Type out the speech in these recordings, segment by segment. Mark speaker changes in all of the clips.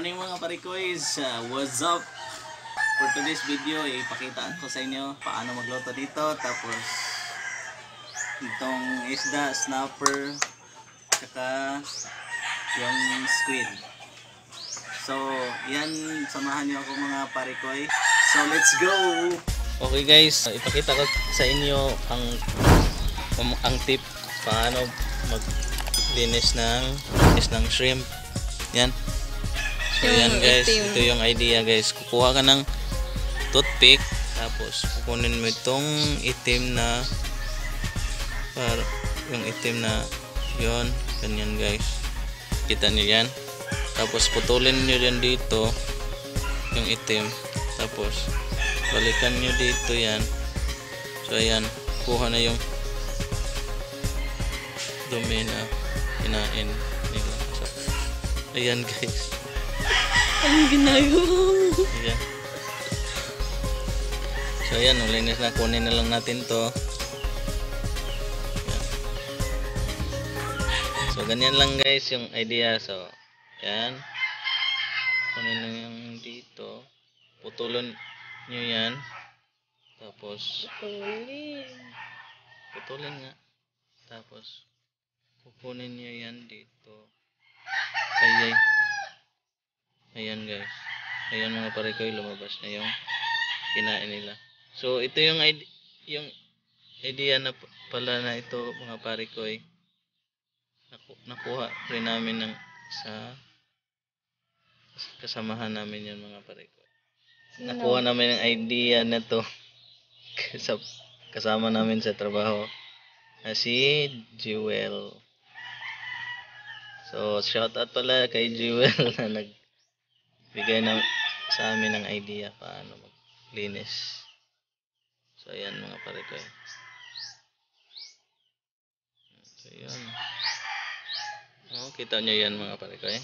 Speaker 1: morning mga parikoys! Uh, what's up? For today's video, ipakita ko sa inyo paano magluto dito. Tapos, itong isda, snapper, tsaka yung squid. So, yan, samahan niyo ako mga parikoy. So, let's go! Okay guys, ipakita ko sa inyo ang ang, ang tip paano maglinis ng ng shrimp. Yan. So yan guys, ito yung idea guys. Kukuha ka ng toothpick tapos kukunin mo itong itim na para yung itim na yon ganyan guys. Kita niyo yan. Tapos putulin niyo yan dito yung itim. Tapos balikan nyo dito yan so ayan kuha na yung dumi na kinain nila so, ayan guys
Speaker 2: Anong ginagawa mo?
Speaker 1: ayan so ayan ulinis na. Kunin na lang natin to. So ganyan lang guys yung idea. So ayan. Kunin lang yung dito. Putulon nyo yan. Tapos
Speaker 2: Uli.
Speaker 1: putulin nga. Tapos kukunin nyo yan dito. Ay ay ayan guys. Ayan mga parikoy lumabas na yung kinain nila. So ito yung ide- yung idea na pala na ito mga parikoy naku nakuha rin namin ng sa kasamahan namin yan mga parikoy nakuha namin ang idea na to sa kasama namin sa trabaho na si Jewel. So, shout out pala kay Jewel na nagbigay ng sa amin ng idea paano maglinis. So, ayan mga pare ko. eh. So, ayan. Oh, kita nyo yan mga pare ko eh.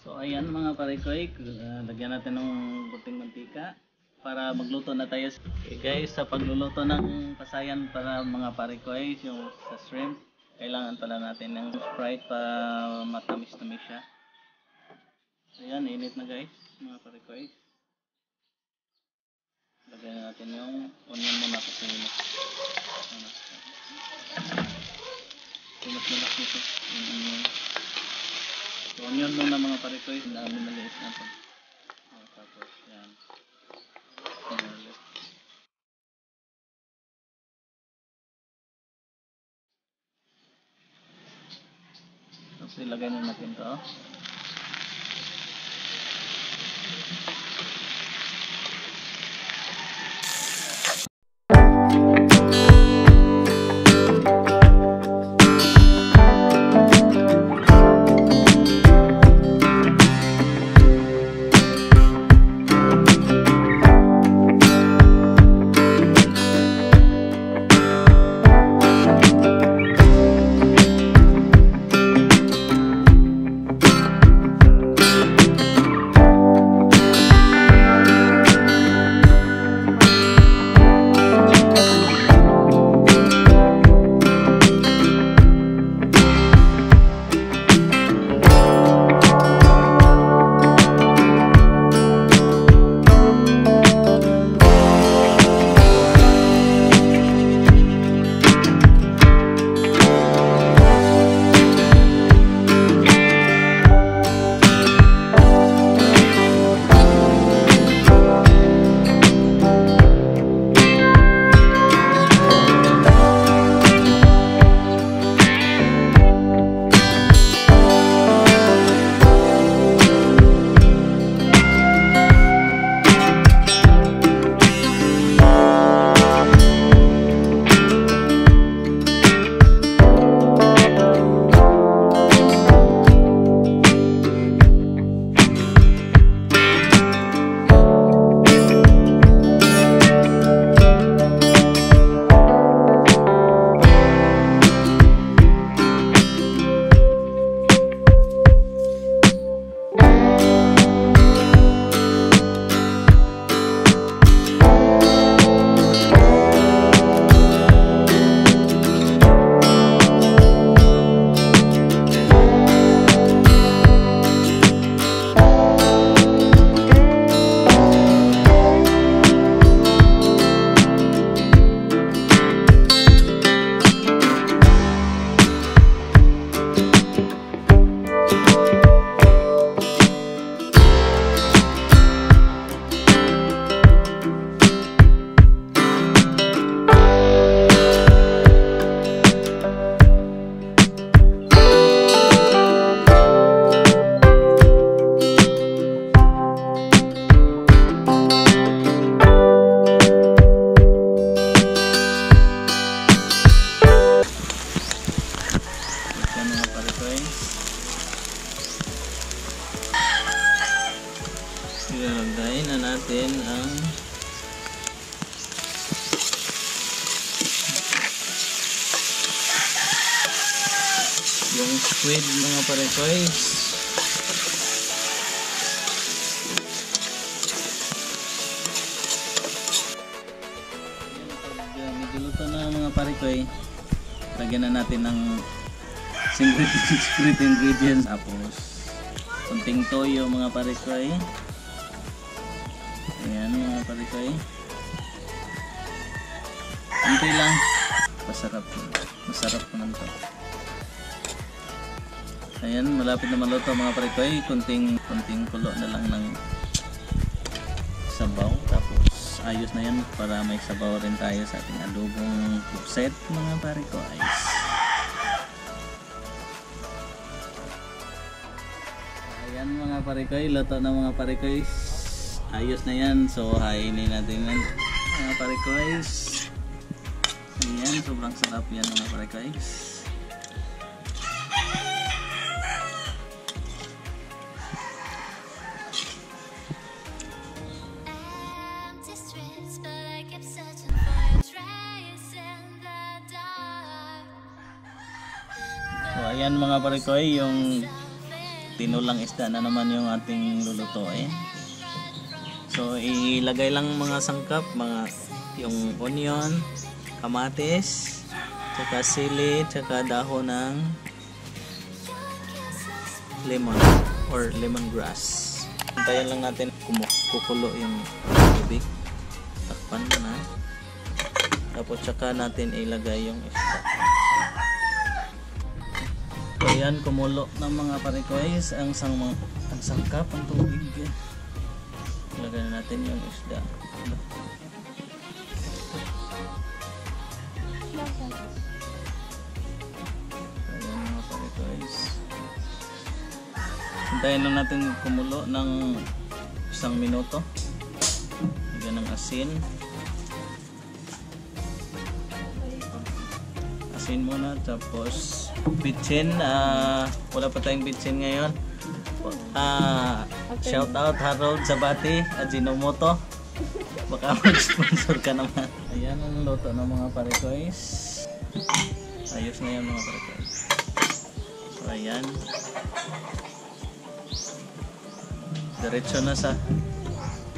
Speaker 1: So ayan mga parikoy, uh, lagyan natin ng buting mantika para magluto na tayo. Okay guys, sa pagluluto ng pasayan para mga parikoy, yung sa shrimp, kailangan pala natin ng Sprite para matamis-tamis siya. Ayan, init na guys, mga parikoy. Lagyan na natin yung onion muna kasi ano, mas malaki nito. Onion. So, onion muna mga parikoy, ang dami maliit natin. Oh, tapos, yan. Yan ulit. Tapos, ilagay na natin to. Ang yung squid mga parikoys. Pag uh, medyo luto na mga parikoy, lagyan na natin ng secret, ingredients. Tapos, kunting toyo mga parikoy. Ayan mga parikoy. Kunti lang. Masarap. Masarap po nito. Ayan, malapit na maluto mga parikoy. Kunting, kunting kulo na lang ng sabaw. Tapos, ayos na yan para may sabaw rin tayo sa ating adobong set mga parikoy. Ayan mga parikoy, luto na mga parikoy. Ayos na yan. So, hainin natin yan mga parikoy. Ayan, sobrang sarap yan mga parikoy.
Speaker 3: empty streets, but I kept searching for your trace in the dark.
Speaker 1: So, ayan mga parikoy, yung tinulang isda na naman yung ating lulutuin. So, ilagay lang mga sangkap, mga yung onion, kamatis, tsaka sili, tsaka dahon ng lemon or lemongrass. Antayin lang natin kumu- kukulo yung tubig. Takpan na. Tapos tsaka natin ilagay yung isda. So yan, kumulo ng mga parikoys ang sang ang sangkap ang tubig. Ilagay na natin yung isda. Ayan mga parikoys. Hintayin lang natin kumulo ng isang minuto. Lagyan ng asin. Asin muna tapos bitchin. ah wala pa tayong bitchin ngayon. Ah, shout out Harold Zabati, Ajinomoto. Baka mag-sponsor ka naman. Ayan ang luto ng mga parikoys. Ayos na yan mga parikoys. So ayan. Diretso na sa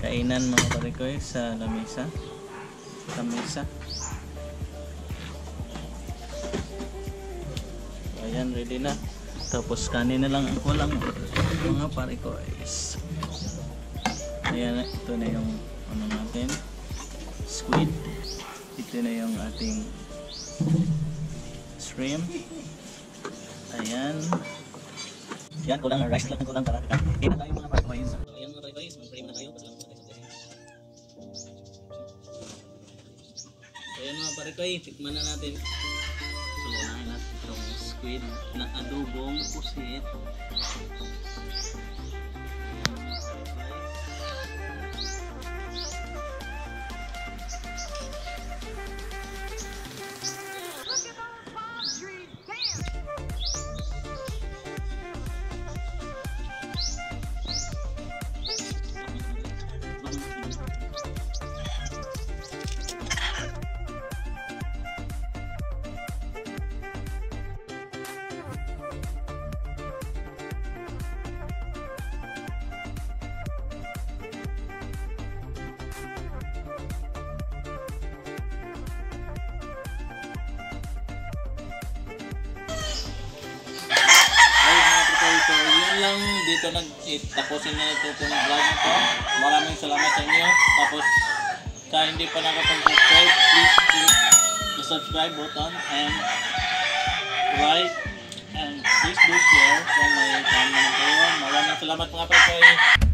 Speaker 1: kainan mga parikoy sa lamisa. Lamisa. So, ayan, ready na. Tapos kanin na lang ang kulang mga parikoys. Ayan, ito na yung ano natin. Squid. Ito na yung ating shrimp. Ayan. Yan, kulang ang rice lang, kulang karaka. Kaya na tayo mga parikoys. So, ayan mga parikoys, mag-frame na tayo. Pasalamat. So, ayan mga parikoy, tikman na natin. Squid na adobong pusit. Lang dito nag tapusin na ito itong vlog na. Maraming salamat sa inyo. Tapos, sa hindi pa nakapag-subscribe, please click the subscribe button and like and please do share kung may naman kayo. Maraming salamat mga kapatid.